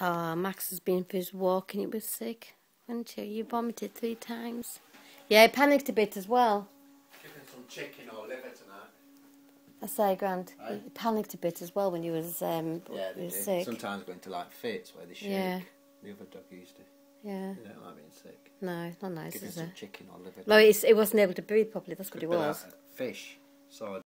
Oh, Max has been for his walk and he was sick, wasn't you? You vomited three times. Yeah, he panicked a bit as well. Give some chicken or liver tonight. I say, Grand. Aye. he panicked a bit as well when he was um Yeah, he was sick. Sometimes going to like fits where they shake. Yeah. The other dog used to. Yeah, They don't like being sick. no, it's not nice, Give it? is some chicken or liver. No, it wasn't able to breathe properly. That's what Could he it was. Fish. so.